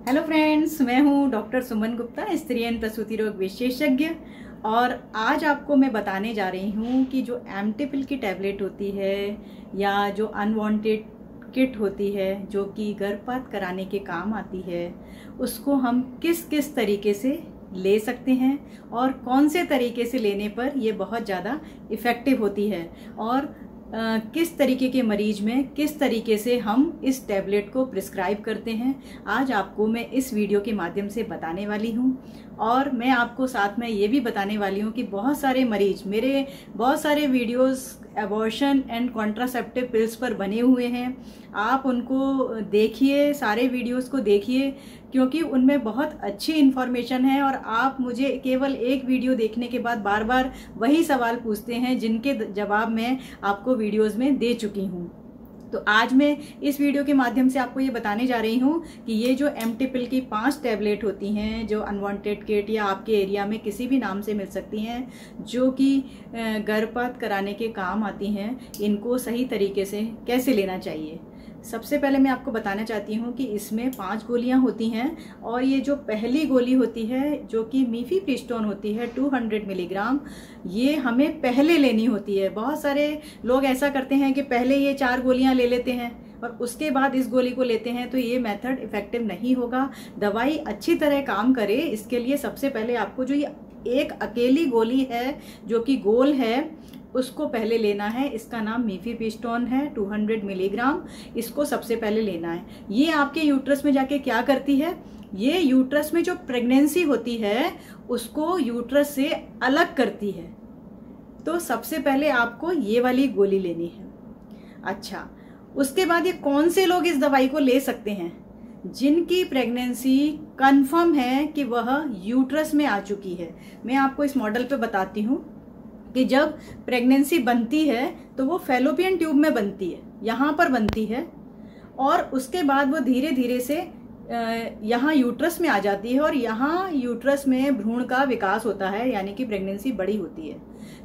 Hello friends मैं हूँ doctor Suman Gupta स्त्री एंड प्रसूति रोग विशेषज्ञ। और आज आपको मैं बताने जा रही हूँ कि जो एमटीपिल की टैबलेट होती है या जो अनवांटेड किट होती है, जो कि गर्भपात कराने के काम आती है, उसको हम किस किस तरीके से ले सकते हैं और कौन से तरीके से लेने पर ये बहुत ज़्यादा इफ़ेक्टिव होती है। और किस तरीके के मरीज़ में किस तरीके से हम इस टैबलेट को प्रिस्क्राइब करते हैं, आज आपको मैं इस वीडियो के माध्यम से बताने वाली हूँ। और मैं आपको साथ में ये भी बताने वाली हूँ कि बहुत सारे मरीज़, मेरे बहुत सारे videos abortion and contraceptive pills पर बने हुए हैं। आप उनको देखिए, सारे वीडियोस को देखिए, क्योंकि उनमें बहुत अच्छी इन्फॉर्मेशन है और आप मुझे केवल एक वीडियो देखने के बाद बार बार वही सवाल पूछते हैं, जिनके जवाब मैं आपको वीडियोस में दे चुकी हूँ। तो आज मैं इस वीडियो के माध्यम से आपको ये बताने जा रही हूँ कि ये जो एम टिपिल की पाँच टैबलेट होती हैं, जो अनवांटेड किट या आपके एरिया में किसी भी नाम से मिल सकती हैं, जो कि गर्भपात कराने के काम आती हैं, इनको सही तरीके से कैसे लेना चाहिए? सबसे पहले मैं आपको बताना चाहती हूँ कि इसमें पाँच गोलियाँ होती हैं और ये जो पहली गोली होती है, जो कि मीफी प्रिस्टोन होती है 200 मिलीग्राम, ये हमें पहले लेनी होती है। बहुत सारे लोग ऐसा करते हैं कि पहले ये चार गोलियाँ ले लेते हैं और उसके बाद इस गोली को लेते हैं तो ये मेथड इफ़ेक्टिव नहीं होगा। दवाई अच्छी तरह काम करे, इसके लिए सबसे पहले आपको जो ये एक अकेली गोली है, जो कि गोल है उसको पहले लेना है। इसका नाम मीफी पिस्टोन है 200 मिलीग्राम। इसको सबसे पहले लेना है। ये आपके यूट्रस में जाके क्या करती है? ये यूट्रस में जो प्रेगनेंसी होती है, उसको यूट्रस से अलग करती है। तो सबसे पहले आपको ये वाली गोली लेनी है। अच्छा उसके बाद ये कौन से लोग इस दवाई को ले सकते हैं? जिनकी प्रेगनेंसी कंफर्म है कि वह यूट्रस में आ चुकी है। मैं आपको इस मॉडल पे बताती हूँ। कि जब प्रेगनेंसी बनती है तो वो फेलोपियन ट्यूब में बनती है, यहाँ पर बनती है, और उसके बाद वो धीरे धीरे से यहाँ यूट्रस में आ जाती है, और यहाँ यूट्रस में भ्रूण का विकास होता है, यानी कि प्रेगनेंसी बड़ी होती है।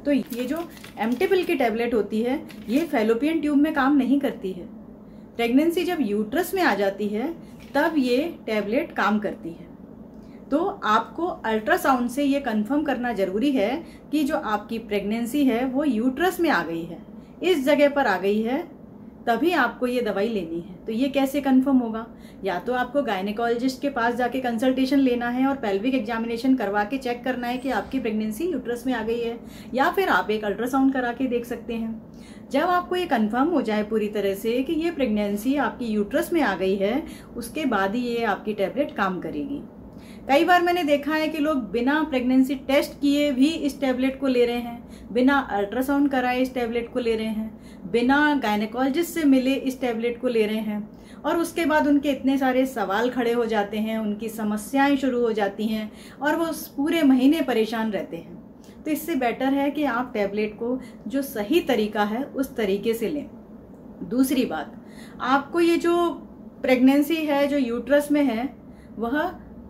तो ये जो एमटिपिल की टैबलेट होती है, ये फेलोपियन ट्यूब में काम नहीं करती है। प्रेगनेंसी जब यूट्रस में आ जाती है, तब ये टैबलेट काम करती है। तो आपको अल्ट्रासाउंड से ये कंफर्म करना ज़रूरी है कि जो आपकी प्रेगनेंसी है, वो यूट्रस में आ गई है। इस जगह पर आ गई है, तभी आपको ये दवाई लेनी है। तो ये कैसे कंफर्म होगा? या तो आपको गायनेकोलॉजिस्ट के पास जाके कंसल्टेशन लेना है और पेल्विक एग्जामिनेशन करवा के चेक करना है कि आपकी प्रेगनेंसी यूट्रस में आ गई है, या फिर आप एक अल्ट्रासाउंड करा के देख सकते हैं। जब आपको ये कंफर्म हो जाए पूरी तरह से कि ये प्रेगनेंसी आपकी यूट्रस में आ गई है, उसके बाद ही ये आपकी टैबलेट काम करेगी। कई बार मैंने देखा है कि लोग बिना प्रेगनेंसी टेस्ट किए भी इस टैबलेट को ले रहे हैं, बिना अल्ट्रासाउंड कराए इस टैबलेट को ले रहे हैं, बिना गायनेकोलॉजिस्ट से मिले इस टैबलेट को ले रहे हैं और उसके बाद उनके इतने सारे सवाल खड़े हो जाते हैं, उनकी समस्याएँ शुरू हो जाती हैं और वो पूरे महीने परेशान रहते हैं। तो इससे बेटर है कि आप टैबलेट को जो सही तरीका है, उस तरीके से लें। दूसरी बात, आपको ये जो प्रेगनेंसी है, जो यूट्रस में है, वह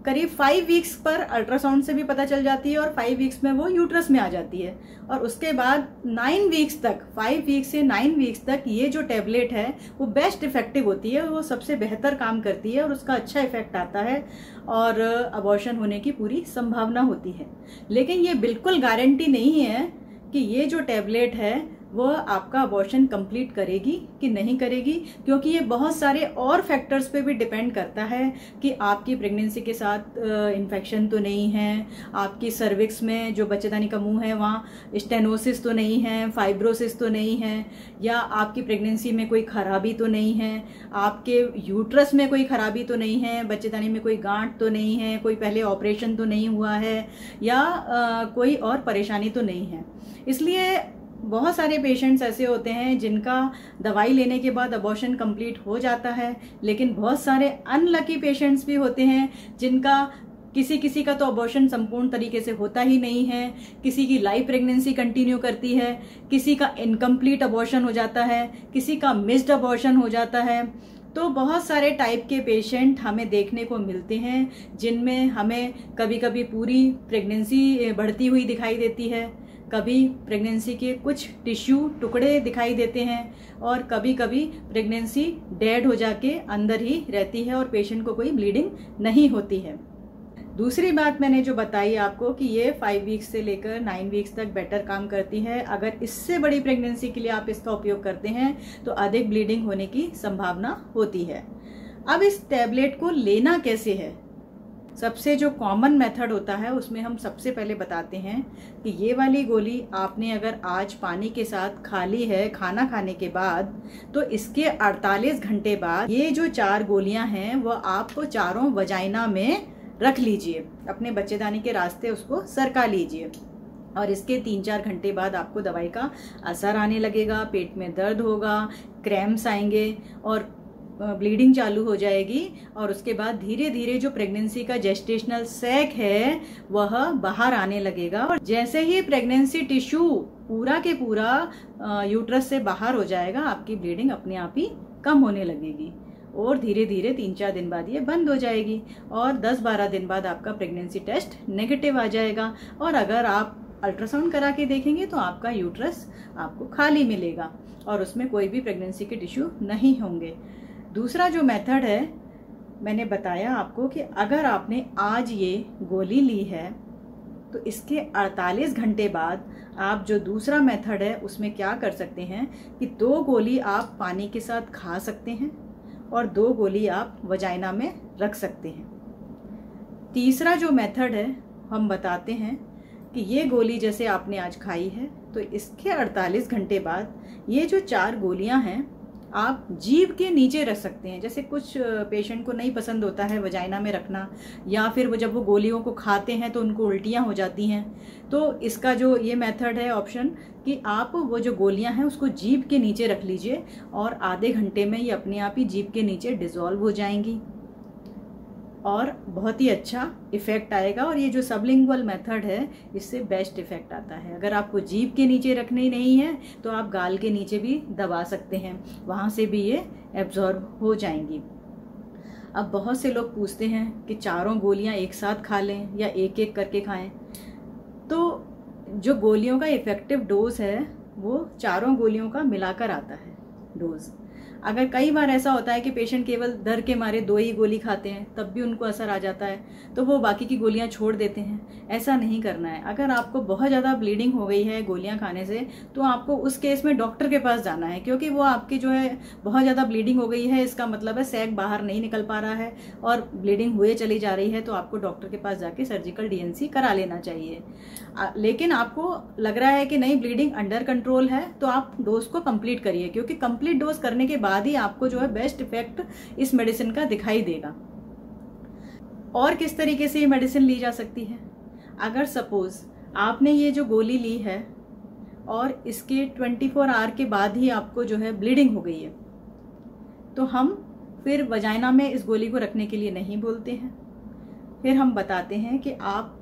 करीब फाइव वीक्स पर अल्ट्रासाउंड से भी पता चल जाती है और फाइव वीक्स में वो यूट्रस में आ जाती है। और उसके बाद नाइन वीक्स तक फाइव वीक्स से नाइन वीक्स तक ये जो टैबलेट है, वो बेस्ट इफ़ेक्टिव होती है, वो सबसे बेहतर काम करती है और उसका अच्छा इफ़ेक्ट आता है और अबॉर्शन होने की पूरी संभावना होती है। लेकिन ये बिल्कुल गारंटी नहीं है कि ये जो टैबलेट है वो आपका अबॉर्शन कंप्लीट करेगी कि नहीं करेगी? क्योंकि ये बहुत सारे और फैक्टर्स पे भी डिपेंड करता है कि आपकी प्रेगनेंसी के साथ इन्फेक्शन तो नहीं है आपकी सर्विक्स में जो बच्चेदानी का मुँह है वहाँ स्टेनोसिस तो नहीं है फाइब्रोसिस तो नहीं है या आपकी प्रेगनेंसी में कोई खराबी तो नहीं है आपके यूट्रस में कोई खराबी तो नहीं है बच्चेदानी में कोई गांठ तो नहीं है कोई पहले ऑपरेशन तो नहीं हुआ है या आ, कोई और परेशानी तो नहीं है। इसलिए बहुत सारे पेशेंट्स ऐसे होते हैं जिनका दवाई लेने के बाद अबॉर्शन कंप्लीट हो जाता है, लेकिन बहुत सारे अनलकी पेशेंट्स भी होते हैं जिनका किसी किसी का तो अबॉर्शन संपूर्ण तरीके से होता ही नहीं है, किसी की लाइफ प्रेगनेंसी कंटिन्यू करती है, किसी का इनकम्प्लीट अबॉर्शन हो जाता है, किसी का मिस्ड अबॉर्शन हो जाता है। तो बहुत सारे टाइप के पेशेंट हमें देखने को मिलते हैं, जिनमें हमें कभी कभी पूरी प्रेगनेंसी बढ़ती हुई दिखाई देती है। कभी प्रेगनेंसी के कुछ टिश्यू टुकड़े दिखाई देते हैं और कभी कभी प्रेगनेंसी डेड हो जाके अंदर ही रहती है और पेशेंट को कोई ब्लीडिंग नहीं होती है। दूसरी बात मैंने जो बताई आपको कि ये फाइव वीक्स से लेकर नाइन वीक्स तक बेटर काम करती है। अगर इससे बड़ी प्रेगनेंसी के लिए आप इसका उपयोग करते हैं तो अधिक ब्लीडिंग होने की संभावना होती है। अब इस टैबलेट को लेना कैसे है? सबसे जो कॉमन मेथड होता है, उसमें हम सबसे पहले बताते हैं कि ये वाली गोली आपने अगर आज पानी के साथ खा ली है, खाना खाने के बाद तो इसके 48 घंटे बाद ये जो चार गोलियाँ हैं वह आपको चारों वजाइना में रख लीजिए। अपने बच्चेदानी के रास्ते उसको सरका लीजिए। और इसके तीन चार घंटे बाद आपको दवाई का असर आने लगेगा, पेट में दर्द होगा, क्रैम्स आएँगे और ब्लीडिंग चालू हो जाएगी और उसके बाद धीरे धीरे जो प्रेगनेंसी का जेस्टेशनल सैक है, वह बाहर आने लगेगा। और जैसे ही प्रेगनेंसी टिश्यू पूरा के पूरा यूट्रस से बाहर हो जाएगा, आपकी ब्लीडिंग अपने आप ही कम होने लगेगी और धीरे धीरे तीन चार दिन बाद ये बंद हो जाएगी और 10-12 दिन बाद आपका प्रेगनेंसी टेस्ट नेगेटिव आ जाएगा। और अगर आप अल्ट्रासाउंड करा के देखेंगे तो आपका यूट्रस आपको खाली मिलेगा और उसमें कोई भी प्रेगनेंसी के टिश्यू नहीं होंगे। दूसरा जो मेथड है, मैंने बताया आपको कि अगर आपने आज ये गोली ली है तो इसके 48 घंटे बाद आप जो दूसरा मेथड है, उसमें क्या कर सकते हैं कि दो गोली आप पानी के साथ खा सकते हैं और दो गोली आप वजाइना में रख सकते हैं। तीसरा जो मेथड है, हम बताते हैं कि ये गोली जैसे आपने आज खाई है तो इसके 48 घंटे बाद ये जो चार गोलियाँ हैं आप जीव के नीचे रख सकते हैं। जैसे कुछ पेशेंट को नहीं पसंद होता है वजाइना में रखना, या फिर वो जब वो गोलियों को खाते हैं तो उनको उल्टियाँ हो जाती हैं। तो इसका जो ये मेथड है ऑप्शन कि आप वो जो गोलियाँ हैं उसको जीप के नीचे रख लीजिए और आधे घंटे में ये अपने आप ही जीप के नीचे डिज़ोल्व हो जाएँगी। और बहुत ही अच्छा इफ़ेक्ट आएगा और ये जो सबलिंगुअल मेथड है, इससे बेस्ट इफ़ेक्ट आता है। अगर आपको जीभ के नीचे रखने नहीं है तो आप गाल के नीचे भी दबा सकते हैं। वहाँ से भी ये एब्जॉर्ब हो जाएँगी। अब बहुत से लोग पूछते हैं कि चारों गोलियाँ एक साथ खा लें या एक एक करके खाएँ। तो जो गोलियों का इफ़ेक्टिव डोज है, वो चारों गोलियों का मिलाकर आता है डोज़ अगर कई बार ऐसा होता है कि पेशेंट केवल दर के मारे दो ही गोली खाते हैं, तब भी उनको असर आ जाता है तो वो बाकी की गोलियाँ छोड़ देते हैं। ऐसा नहीं करना है। अगर आपको बहुत ज़्यादा ब्लीडिंग हो गई है गोलियाँ खाने से तो आपको उस केस में डॉक्टर के पास जाना है, क्योंकि वो आपकी जो है बहुत ज़्यादा ब्लीडिंग हो गई है, इसका मतलब है सैक बाहर नहीं निकल पा रहा है और ब्लीडिंग हुए चली जा रही है तो आपको डॉक्टर के पास जाके सर्जिकल डीएनसी करा लेना चाहिए। लेकिन आपको लग रहा है कि नहीं ब्लीडिंग अंडर कंट्रोल है तो आप डोज को कंप्लीट करिए, क्योंकि कंप्लीट डोज करने के बाद ही आपको जो है बेस्ट इफ़ेक्ट इस मेडिसिन का दिखाई देगा। और किस तरीके से ये मेडिसिन ली जा सकती है? अगर सपोज़ आपने ये जो गोली ली है और इसके 24 फोर आवर के बाद ही आपको जो है ब्लीडिंग हो गई है तो हम फिर वजाइना में इस गोली को रखने के लिए नहीं बोलते हैं। फिर हम बताते हैं कि आप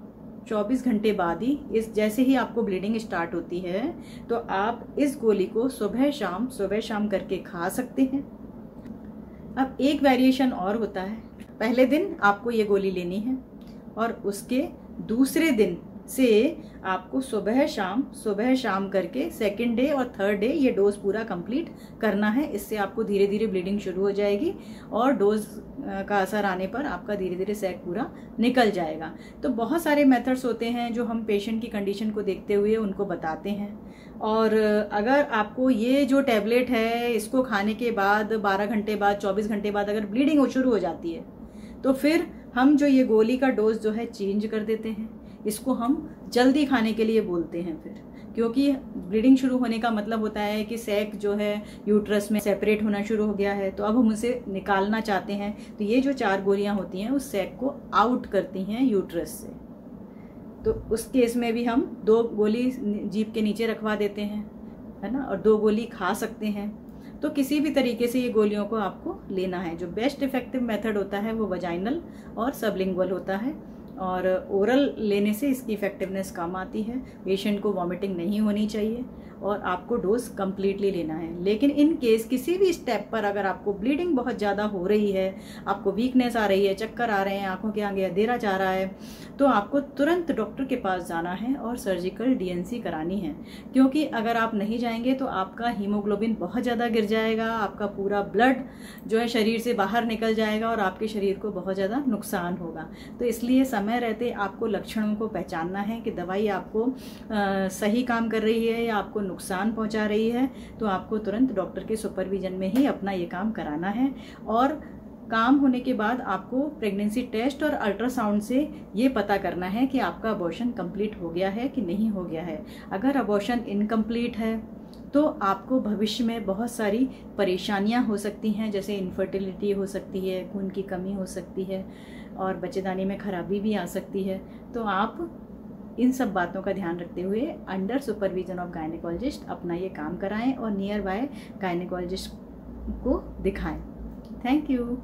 24 घंटे बाद ही इस, जैसे ही आपको ब्लीडिंग स्टार्ट होती है तो आप इस गोली को सुबह शाम सुबह शाम करके खा सकते हैं। अब एक वेरिएशन और होता है। पहले दिन आपको ये गोली लेनी है और उसके दूसरे दिन से आपको सुबह शाम सुबह शाम करके सेकेंड डे और थर्ड डे ये डोज पूरा कंप्लीट करना है। इससे आपको धीरे धीरे ब्लीडिंग शुरू हो जाएगी और डोज का असर आने पर आपका धीरे धीरे सैक पूरा निकल जाएगा। तो बहुत सारे मेथड्स होते हैं जो हम पेशेंट की कंडीशन को देखते हुए उनको बताते हैं। और अगर आपको ये जो टैबलेट है, इसको खाने के बाद 12 घंटे बाद 24 घंटे बाद अगर ब्लीडिंग शुरू हो जाती है तो फिर हम जो ये गोली का डोज जो है चेंज कर देते हैं। इसको हम जल्दी खाने के लिए बोलते हैं फिर। क्योंकि ब्लीडिंग शुरू होने का मतलब होता है कि सैक जो है यूट्रस में सेपरेट होना शुरू हो गया है तो अब हम उसे निकालना चाहते हैं। तो ये जो चार गोलियाँ होती हैं, उस सैक को आउट करती हैं यूट्रस से। तो उस केस में भी हम दो गोली जीप के नीचे रखवा देते हैं, है ना? और दो गोली खा सकते हैं। तो किसी भी तरीके से ये गोलियों को आपको लेना है। जो बेस्ट इफ़ेक्टिव मेथड होता है, वो वजाइनल और सबलिंगुअल होता है। और ओरल लेने से इसकी इफ़ेक्टिवनेस कम आती है। पेशेंट को वॉमिटिंग नहीं होनी चाहिए। और आपको डोज कम्प्लीटली लेना है। लेकिन इन केस किसी भी स्टेप पर अगर आपको ब्लीडिंग बहुत ज़्यादा हो रही है आपको वीकनेस आ रही है चक्कर आ रहे हैं आँखों के आगे अंधेरा जा रहा है तो आपको तुरंत डॉक्टर के पास जाना है और सर्जिकल डीएनसी करानी है। क्योंकि अगर आप नहीं जाएँगे तो आपका हीमोग्लोबिन बहुत ज़्यादा गिर जाएगा आपका पूरा ब्लड जो है शरीर से बाहर निकल जाएगा और आपके शरीर को बहुत ज़्यादा नुकसान होगा। तो इसलिए समय रहते आपको लक्षणों को पहचानना है कि दवाई आपको आ, सही काम कर रही है या आपको नुकसान पहुँचा रही है तो आपको तुरंत डॉक्टर के सुपरविजन में ही अपना ये काम कराना है। और काम होने के बाद आपको प्रेगनेंसी टेस्ट और अल्ट्रासाउंड से ये पता करना है कि आपका अबॉर्शन कंप्लीट हो गया है कि नहीं हो गया है। अगर अबॉर्शन इनकम्प्लीट है तो आपको भविष्य में बहुत सारी परेशानियाँ हो सकती हैं, जैसे इनफर्टिलिटी हो सकती है, खून की कमी हो सकती है, और बच्चेदानी में खराबी भी आ सकती है। तो आप इन सब बातों का ध्यान रखते हुए अंडर सुपरविजन ऑफ़ गायनेकोलॉजिस्ट अपना ये काम कराएँ और नियर बाय गायनेकोलॉजिस्ट को दिखाएँ। Thank you